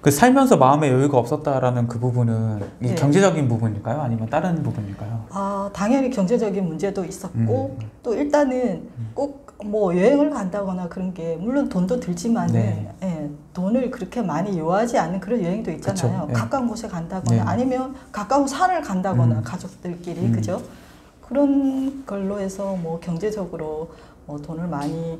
그 살면서 마음의 여유가 없었다라는 그 부분은 이 네. 경제적인 부분일까요? 아니면 다른 부분일까요? 아, 당연히 경제적인 문제도 있었고 음. 또 일단은 꼭 뭐 여행을 간다거나 그런 게 물론 돈도 들지만은 네. 예, 돈을 그렇게 많이 요하지 않는 그런 여행도 있잖아요. 그쵸, 예. 가까운 곳에 간다거나 네. 아니면 가까운 산을 간다거나 음. 가족들끼리 음. 그죠? 그런 걸로 해서 뭐 경제적으로 뭐 돈을 많이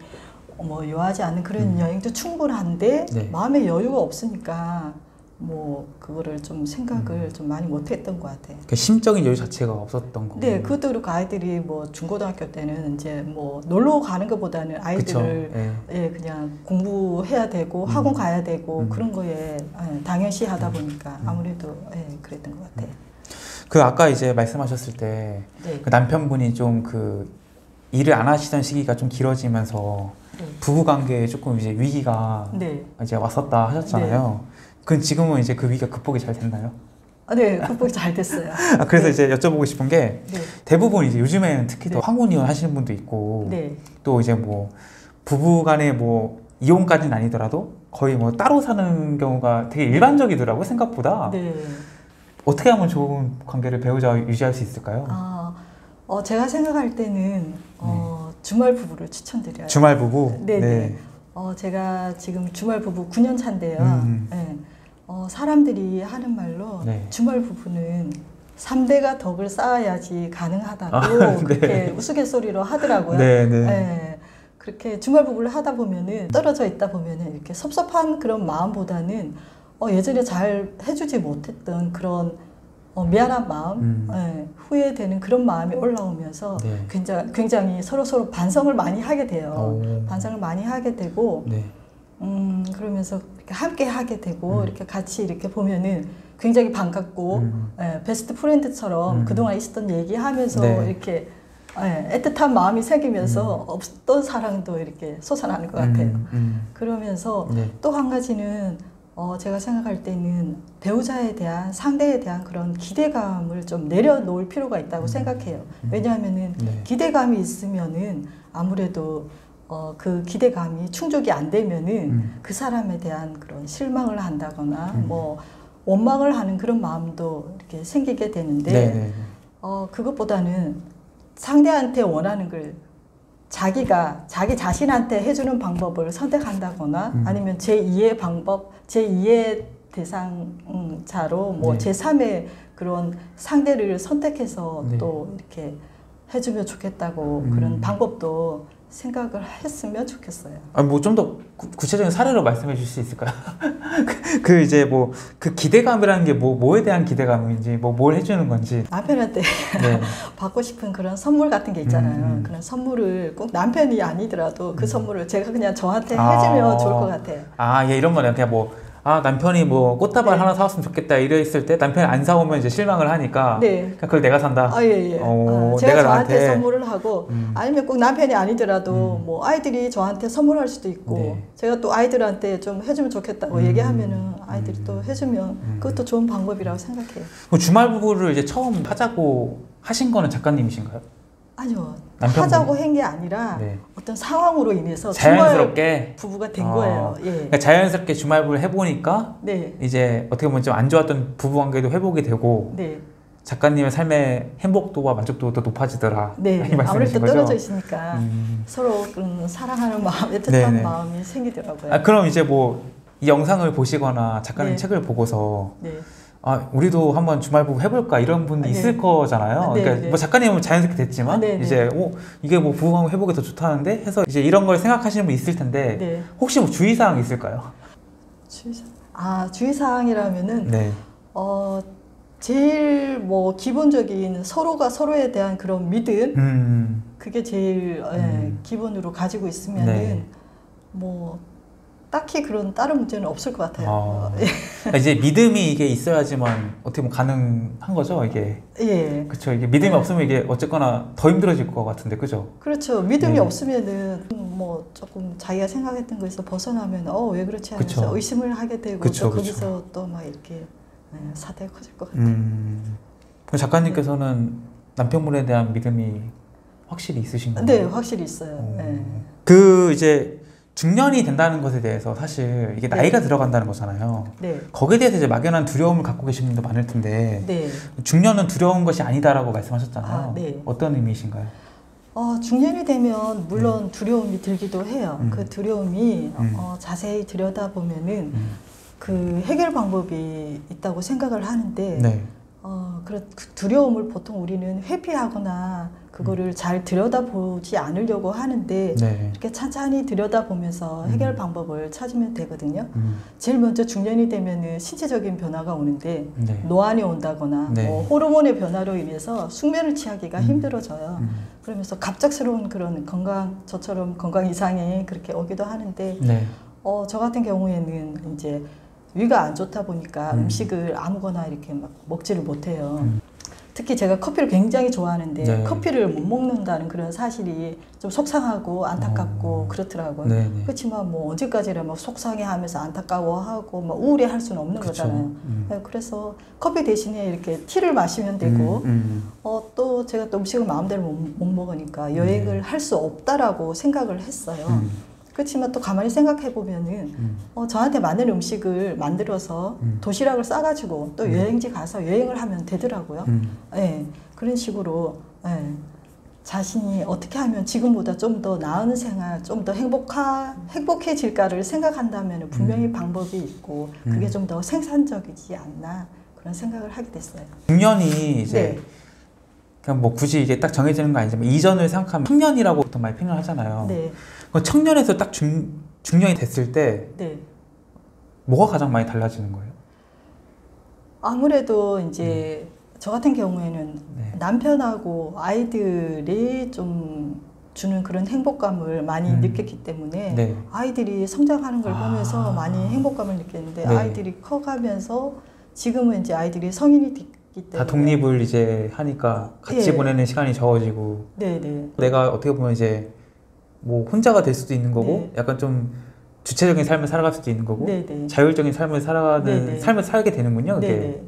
뭐 요하지 않는 그런 음. 여행도 충분한데 네. 마음의 여유가 없으니까 뭐 그거를 좀 생각을 음. 좀 많이 못했던 것 같아요. 그 심적인 여유 자체가 없었던 거고. 네, 그것도 그렇고 아이들이 뭐 중고등학교 때는 이제 뭐 놀러 가는 것보다는. 아이들을 예. 예, 그냥 공부해야 되고 음. 학원 가야 되고 음. 그런 거에 예, 당연시 하다 보니까 아무래도 예, 그랬던 것 같아요. 그 아까 이제 말씀하셨을 때 네. 그 남편분이 좀 그 일을 안 하시던 시기가 좀 길어지면서 네. 부부 관계에 조금 이제 위기가 네. 이제 왔었다 하셨잖아요. 그럼 지금은 이제 그 위기가 극복이 잘 됐나요? 아, 네, 극복이 잘 됐어요. 아, 그래서 네. 이제 여쭤보고 싶은 게 네. 대부분 이제 요즘에는 특히 더 네. 황혼 이혼 하시는 분도 있고 네. 또 이제 뭐 부부 간에 뭐 이혼까지는 아니더라도 거의 뭐 따로 사는 경우가 되게 일반적이더라고요 생각보다 네. 어떻게 하면 좋은 관계를 배우자 유지할 수 있을까요? 아, 어, 제가 생각할 때는 어, 주말 부부를 추천드려요. 네. 주말 부부 네, 네. 어, 제가 지금 주말 부부 9년 차인데요. 음. 네. 어, 사람들이 하는 말로 네. 주말 부부는 3대가 덕을 쌓아야지 가능하다고 아, 네. 그렇게 우스갯소리로 하더라고요. 네, 네. 네. 그렇게 주말 부부를 하다 보면은 떨어져 있다 보면은 이렇게 섭섭한 그런 마음보다는 어, 예전에 잘 해주지 못했던 그런 어, 미안한 마음, 음. 예, 후회되는 그런 마음이 올라오면서 네. 굉장히, 굉장히 서로 서로 반성을 많이 하게 돼요. 오. 반성을 많이 하게 되고, 네. 음, 그러면서 이렇게 함께 하게 되고, 음. 이렇게 같이 이렇게 보면은 굉장히 반갑고, 음. 예, 베스트 프렌드처럼 음. 그동안 있었던 얘기하면서 네. 이렇게 예, 애틋한 마음이 생기면서 없던 사랑도 이렇게 솟아나는 것 같아요. 음, 음. 그러면서 네. 또한 가지는 어, 제가 생각할 때는 배우자에 대한 상대에 대한 그런 기대감을 좀 내려놓을 필요가 있다고 음. 생각해요. 음. 왜냐하면은 네. 기대감이 있으면은 아무래도 어, 그 기대감이 충족이 안 되면은 음. 그 사람에 대한 그런 실망을 한다거나 음. 뭐 원망을 하는 그런 마음도 이렇게 생기게 되는데 네, 네. 어, 그것보다는 상대한테 원하는 걸 자기가 자기 자신한테 해주는 방법을 선택한다거나 음. 아니면 제2의 방법, 제2의 대상자로 뭐 네. 제3의 그런 상대를 선택해서 네. 또 이렇게 해주면 좋겠다고 음. 그런 방법도 생각을 했으면 좋겠어요. 아, 뭐좀 더 구체적인 사례로 말씀해 주실 수 있을까요? 그- 그 이제 뭐 그 기대감이라는 게 뭐 뭐에 대한 기대감인지 뭐 뭘 해주는 건지. 남편한테 네. 받고 싶은 그런 선물 같은 게 있잖아요. 음, 음. 그런 선물을 꼭 남편이 아니더라도 그 음. 선물을 제가 그냥 저한테 아. 해주면 좋을 것 같아요. 아, 예, 이런 거네요. 그냥 뭐, 아, 남편이 뭐 꽃다발 네. 하나 사왔으면 좋겠다. 이랬을 때 남편이 안 사오면 이제 실망을 하니까. 네. 그걸 내가 산다. 아, 예, 예. 어, 아, 제가 내가 저한테 나한테- 선물을 하고, 음. 아니면 꼭 남편이 아니더라도, 음. 뭐, 아이들이 저한테 선물할 수도 있고, 네. 제가 또 아이들한테 좀 해주면 좋겠다고 음. 얘기하면은 아이들이 음. 또 해주면 음. 그것도 좋은 방법이라고 생각해요. 그 주말 부부를 이제 처음 하자고 하신 거는 작가님이신가요? 아니요. 하자고 한 게 아니라 네. 어떤 상황으로 인해서 자연스럽게. 부부가 된 아. 거예요. 예. 그러니까 자연스럽게 주말 부부를 해보니까 네. 이제 어떻게 보면 좀 안 좋았던 부부 관계도 회복이 되고 네. 작가님의 삶의 행복도와 만족도도 높아지더라. 네. 아무래도? 떨어져 있으니까 음. 서로 사랑하는 마음, 애틋한 네네. 마음이 생기더라고요. 아, 그럼 이제 뭐 이 영상을 보시거나 작가님 네. 책을 보고서 네. 아, 우리도 한번 주말 부부 해볼까 이런 분이 아, 네. 있을 거잖아요. 아, 네, 그러니까 네. 뭐 작가님은 자연스럽게 됐지만 아. 이제 어, 이게 뭐 부부 관계 회복에 더 좋다는데 해서 이제 이런 걸 생각하시는 분 있을 텐데 네. 혹시 뭐 주의사항 있을까요? 주의사. 아, 주의사항이라면은 네. 어, 제일 뭐 기본적인 서로가 서로에 대한 그런 믿음 음. 그게 제일 예, 음. 기본으로 가지고 있으면은 네. 뭐 딱히 그런 다른 문제는 없을 것 같아요. 그러니까 이제 믿음이 이게 있어야지만 어떻게 보면 가능한 거죠, 이게. 예. 그렇죠. 이게 믿음이 네. 없으면 이게 어쨌거나 더 힘들어질 것 같은데, 그죠? 그렇죠. 믿음이 네. 없으면은 뭐 조금 자기가 생각했던 거에서 벗어나면 어 왜 그렇지 하면서 그쵸. 의심을 하게 되고 그쵸, 또. 거기서 또 막 이렇게 예, 사태가 커질 것 같아요. 음. 작가님께서는 남편분에 대한 믿음이 확실히 있으신 거예요? 네, 확실히 있어요. 어. 예. 그 이제 중년이 된다는 것에 대해서 사실 이게 네. 나이가 들어간다는 거잖아요. 네. 거기에 대해서 이제 막연한 두려움을 갖고 계신 분도 많을 텐데 네. 중년은 두려운 것이 아니다라고 말씀하셨잖아요. 아, 네. 어떤 의미이신가요? 어, 중년이 되면 물론 두려움이 들기도 해요. 음. 그 두려움이 음. 어, 자세히 들여다보면은 음. 그 해결 방법이 있다고 생각을 하는데 네. 어, 그 두려움을 보통 우리는 회피하거나 그거를 잘 들여다보지 않으려고 하는데 네. 이렇게 찬찬히 들여다보면서 해결 음. 방법을 찾으면 되거든요. 음. 제일 먼저 중년이 되면은 신체적인 변화가 오는데 네. 노안이 온다거나 네. 뭐 호르몬의 변화로 인해서 숙면을 취하기가 음. 힘들어져요. 음. 그러면서 갑작스러운 그런 건강 저처럼 건강 이상이 그렇게 오기도 하는데 네. 어, 저 같은 경우에는 이제 위가 안 좋다 보니까 음. 음. 식을 아무거나 이렇게 막 먹지를 못해요. 음. 특히 제가 커피를 굉장히 좋아하는데 네. 커피를 못 먹는다는 그런 사실이 좀 속상하고 안타깝고 어. 그렇더라고요. 네. 네. 그렇지만 뭐 언제까지나 막 속상해하면서 안타까워하고 막 우울해할 수는 없는 그쵸. 거잖아요. 음. 네, 그래서 커피 대신에 이렇게 티를 마시면 되고 음, 음. 어, 또 제가 또 음식을 마음대로 못, 못 먹으니까 여행을 네. 할수 없다라고 생각을 했어요. 음. 그렇지만 또 가만히 생각해 보면은 음. 어, 저한테 맞는 음식을 만들어서 음. 도시락을 싸가지고 또 음. 여행지 가서 여행을 하면 되더라고요. 음. 예, 그런 식으로 예, 자신이 어떻게 하면 지금보다 좀 더 나은 생활, 좀 더 행복하, 행복해질까를 생각한다면 분명히 음. 방법이 있고 그게 음. 좀더 생산적이지 않나 그런 생각을 하게 됐어요. 중년이 이제 네, 그냥 뭐 굳이 이게 딱 정해지는 거 아니지만 이전을 생각하면 청년이라고 보통 많이 표현을 하잖아요. 네, 그 청년에서 딱 중, 중년이 됐을 때 네. 뭐가 가장 많이 달라지는 거예요? 아무래도 이제 저 같은 경우에는 네. 남편하고 아이들이 좀 주는 그런 행복감을 많이 음. 느꼈기 때문에 네. 아이들이 성장하는 걸 아. 보면서 많이 행복감을 느꼈는데 네. 아이들이 커가면서 지금은 이제 아이들이 성인이 다 독립을 이제 하니까 같이 예. 보내는 시간이 적어지고 네네 내가 어떻게 보면 이제 뭐 혼자가 될 수도 있는 거고 네. 약간 좀 주체적인 삶을 살아갈 수도 있는 거고 네네 자율적인 삶을 살아가는 네네. 삶을 살게 되는군요. 그게. 네.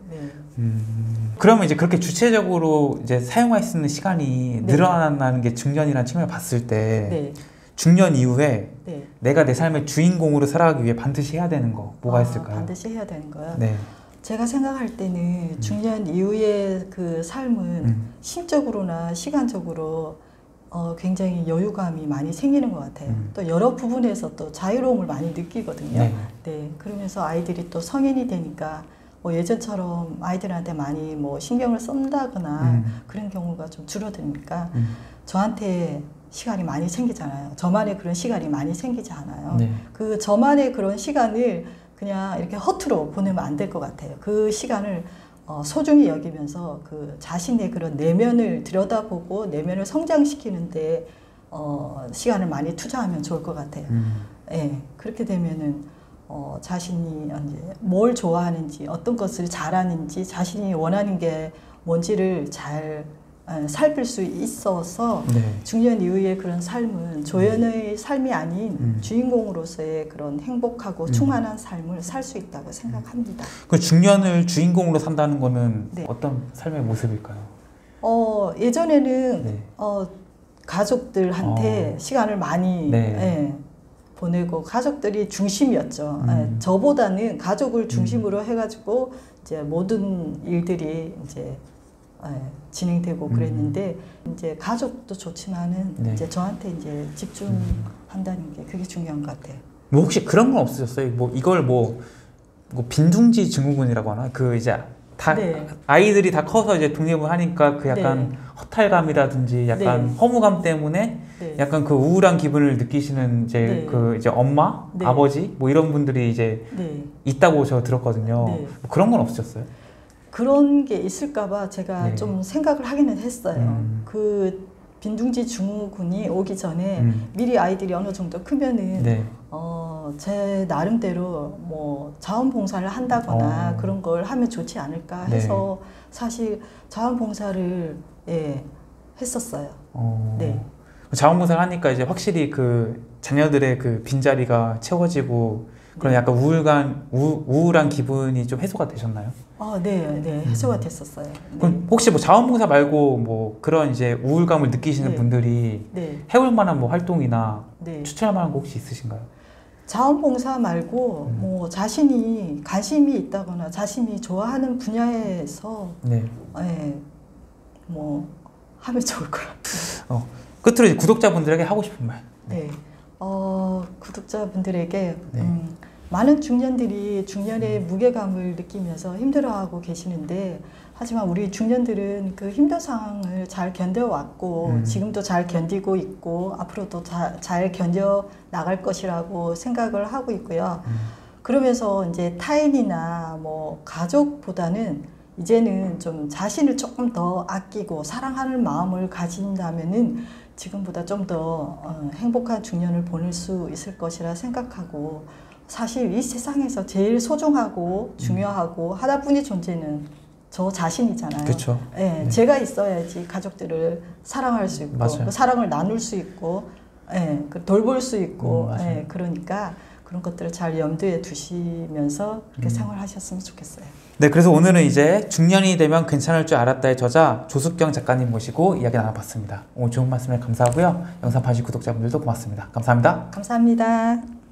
음, 그러면 이제 그렇게 주체적으로 이제 사용할 수 있는 시간이 네. 늘어난다는 게 중년이라는 측면을 봤을 때 네. 중년 이후에 네. 내가 내 삶의 주인공으로 살아가기 위해 반드시 해야 되는 거 뭐가 아, 있을까요? 반드시 해야 되는 거요. 네. 제가 생각할 때는 중년 이후의 그 삶은 음. 심적으로나 시간적으로 어, 굉장히 여유감이 많이 생기는 것 같아요. 음. 또 여러 부분에서 또 자유로움을 많이 느끼거든요. 네. 네, 그러면서 아이들이 또 성인이 되니까 뭐 예전처럼 아이들한테 많이 뭐 신경을 쓴다거나 음. 그런 경우가 좀 줄어드니까 음. 저한테 시간이 많이 생기잖아요. 저만의 그런 시간이 많이 생기지 않아요. 네. 그 저만의 그런 시간을 그냥 이렇게 허투루 보내면 안 될 것 같아요. 그 시간을 어, 소중히 여기면서 그 자신의 그런 내면을 들여다보고 내면을 성장시키는데 어, 시간을 많이 투자하면 좋을 것 같아요. 음. 예, 그렇게 되면은 어, 자신이 이제 뭘 좋아하는지 어떤 것을 잘하는지 자신이 원하는 게 뭔지를 잘 어, 살필 수 있어서 네. 중년 이후의 그런 삶은 조연의 삶이 아닌 음. 주인공으로서의 그런 행복하고 음. 충만한 삶을 살 수 있다고 생각합니다. 그 중년을 주인공으로 산다는 거는 네. 어떤 삶의 모습일까요? 어, 예전에는 네. 어, 가족들한테 어. 시간을 많이 네. 예, 보내고 가족들이 중심이었죠. 음. 예, 저보다는 가족을 중심으로 해가지고 이제 모든 일들이 이제 예, 진행되고 음. 그랬는데 이제 가족도 좋지만은 네. 이제 저한테 이제 집중한다는 게 그게 중요한 것 같아요. 뭐 혹시 그런 건 없으셨어요? 뭐 이걸 뭐, 뭐 빈둥지 증후군이라고 하나? 그 이제 다 네. 아이들이 다 커서 이제 독립을 하니까 그 약간 네. 허탈감이라든지 약간 네. 허무감 때문에 네. 약간 그 우울한 기분을 느끼시는 이제 네. 그 이제 엄마, 네. 아버지 뭐 이런 분들이 이제 네. 있다고 저 들었거든요. 네. 뭐 그런 건 없으셨어요? 그런 게 있을까봐 제가 네. 좀 생각을 하기는 했어요. 음. 그 빈둥지 증후군이 오기 전에 음. 미리 아이들이 어느 정도 크면은 네. 어, 제 나름대로 뭐 자원봉사를 한다거나 어. 그런 걸 하면 좋지 않을까 네. 해서 사실 자원봉사를 예, 했었어요. 어. 네. 자원봉사를 하니까 이제 확실히 그 자녀들의 그 빈자리가 채워지고 그런 네. 약간 우울감, 우, 우울한 기분이 좀 해소가 되셨나요? 아, 네, 네, 해소가 됐었어요. 네. 음. 그럼 혹시 뭐 자원봉사 말고 뭐 그런 이제 우울감을 느끼시는 네. 분들이 네, 해볼 만한 뭐 활동이나 네. 추천할 만한 거 혹시 있으신가요? 자원봉사 말고 음. 뭐 자신이 관심이 있다거나 자신이 좋아하는 분야에서 네. 예, 뭐 하면 좋을 것 같아요. 끝으로 이제 구독자분들에게 하고 싶은 말. 네. 어, 구독자분들에게 네. 음, 많은 중년들이 중년의 무게감을 느끼면서 힘들어하고 계시는데 하지만 우리 중년들은 그 힘든 상황을 잘 견뎌왔고 음. 지금도 잘 견디고 있고 앞으로도 자, 잘 견뎌 나갈 것이라고 생각을 하고 있고요. 음. 그러면서 이제 타인이나 뭐 가족보다는 이제는 좀 자신을 조금 더 아끼고 사랑하는 마음을 가진다면은 지금보다 좀더 어, 행복한 중년을 보낼 수 있을 것이라 생각하고 사실 이 세상에서 제일 소중하고 중요하고 하나뿐인 존재는 저 자신이잖아요. 그렇죠. 예, 네. 제가 있어야지 가족들을 사랑할 수 있고 맞아요. 그 사랑을 나눌 수 있고 예, 그 돌볼 수 있고 음. 예, 그러니까 그런 것들을 잘 염두에 두시면서 그렇게 음. 생활하셨으면 좋겠어요. 네, 그래서 오늘은 이제 중년이 되면 괜찮을 줄 알았다의 저자 조숙경 작가님 모시고 이야기 나눠봤습니다. 오늘 좋은 말씀에 감사하고요. 영상 봐주신 구독자분들도 고맙습니다. 감사합니다. 감사합니다.